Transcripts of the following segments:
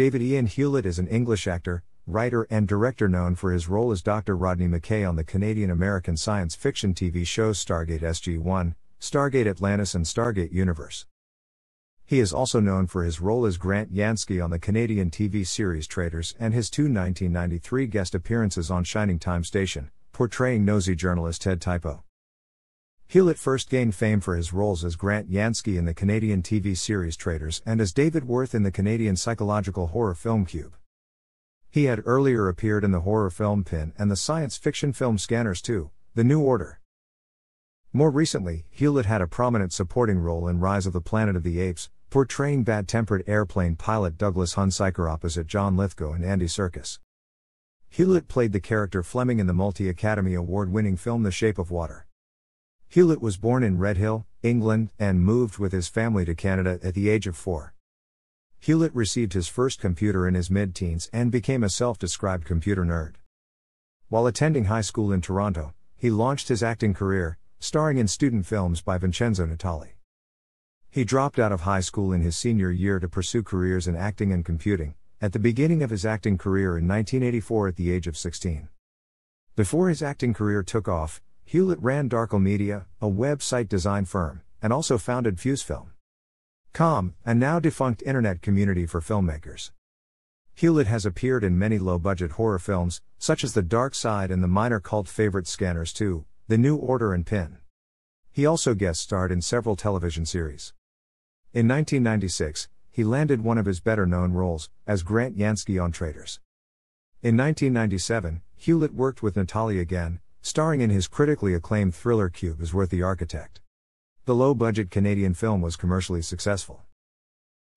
David Ian Hewlett is an English actor, writer, and director known for his role as Dr. Rodney McKay on the Canadian American science fiction TV shows Stargate SG 1, Stargate Atlantis, and Stargate Universe. He is also known for his role as Grant Jansky on the Canadian TV series Traders and his two 1993 guest appearances on Shining Time Station, portraying nosy journalist Ted Typo. Hewlett first gained fame for his roles as Grant Jansky in the Canadian TV series Traders and as David Worth in the Canadian psychological horror film Cube. He had earlier appeared in the horror film Pin and the science fiction film Scanners 2, The New Order. More recently, Hewlett had a prominent supporting role in Rise of the Planet of the Apes, portraying bad tempered airplane pilot Douglas Hunsiker opposite John Lithgow and Andy Serkis. Hewlett played the character Fleming in the multi Academy Award winning film The Shape of Water. Hewlett was born in Redhill, England, and moved with his family to Canada at the age of four. Hewlett received his first computer in his mid teens and became a self described computer nerd. While attending high school in Toronto, he launched his acting career, starring in student films by Vincenzo Natali. He dropped out of high school in his senior year to pursue careers in acting and computing, at the beginning of his acting career in 1984 at the age of 16. Before his acting career took off, Hewlett ran Darkle Media, a website design firm, and also founded FuseFilm. Com, a now defunct internet community for filmmakers. Hewlett has appeared in many low budget horror films, such as The Dark Side and the minor cult favorite Scanners 2, The New Order and Pin. He also guest starred in several television series. In 1996, he landed one of his better known roles, as Grant Jansky on Traders. In 1997, Hewlett worked with Natali again, starring in his critically acclaimed thriller Cube as Worth the Architect. The low budget Canadian film was commercially successful.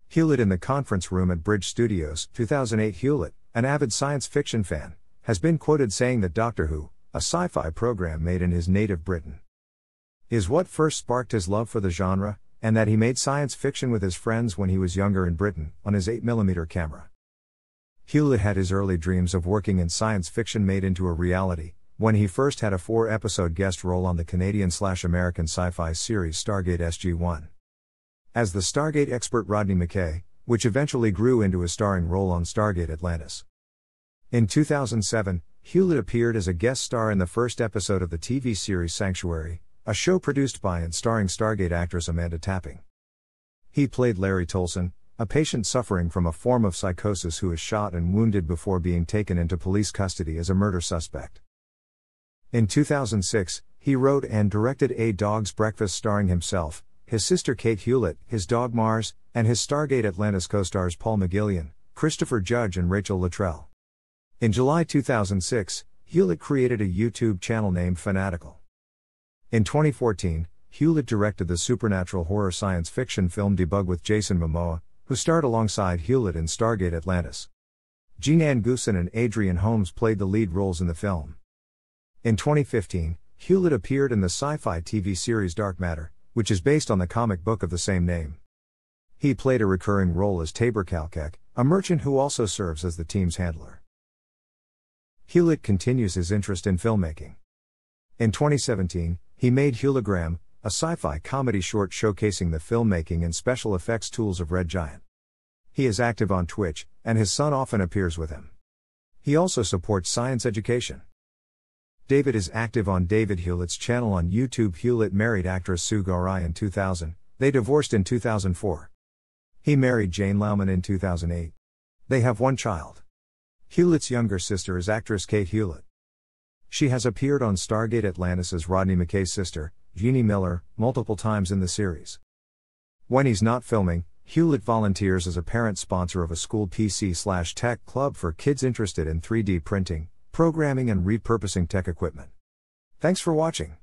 Hewlett in the conference room at Bridge Studios, 2008 Hewlett, an avid science fiction fan, has been quoted saying that Doctor Who, a sci fi program made in his native Britain, is what first sparked his love for the genre, and that he made science fiction with his friends when he was younger in Britain, on his 8mm camera. Hewlett had his early dreams of working in science fiction made into a reality, when he first had a four episode guest role on the Canadian slash American sci fi series Stargate SG 1. As the Stargate expert Rodney McKay, which eventually grew into a starring role on Stargate Atlantis. In 2007, Hewlett appeared as a guest star in the first episode of the TV series Sanctuary, a show produced by and starring Stargate actress Amanda Tapping. He played Larry Tolson, a patient suffering from a form of psychosis who is shot and wounded before being taken into police custody as a murder suspect. In 2006, he wrote and directed A Dog's Breakfast starring himself, his sister Kate Hewlett, his dog Mars, and his Stargate Atlantis co stars Paul McGillion, Christopher Judge, and Rachel Luttrell. In July 2006, Hewlett created a YouTube channel named Fanatical. In 2014, Hewlett directed the supernatural horror science fiction film Debug with Jason Momoa, who starred alongside Hewlett in Stargate Atlantis. Jeananne Goossen and Adrian Holmes played the lead roles in the film. In 2015, Hewlett appeared in the sci-fi TV series Dark Matter, which is based on the comic book of the same name. He played a recurring role as Tabor Calchek, a merchant who also serves as the team's handler. Hewlett continues his interest in filmmaking. In 2017, he made Hewlogram, a sci fi comedy short showcasing the filmmaking and special effects tools of Red Giant. He is active on Twitch, and his son often appears with him. He also supports science education. David is active on David Hewlett's channel on YouTube. Hewlett married actress Sue Gaurai in 2000. They divorced in 2004. He married Jane Loughman in 2008. They have one child. Hewlett's younger sister is actress Kate Hewlett. She has appeared on Stargate Atlantis as Rodney McKay's sister, Jeannie Miller, multiple times in the series. When he's not filming, Hewlett volunteers as a parent sponsor of a school PC slash tech club for kids interested in 3D printing, programming, and repurposing tech equipment. Thanks for watching.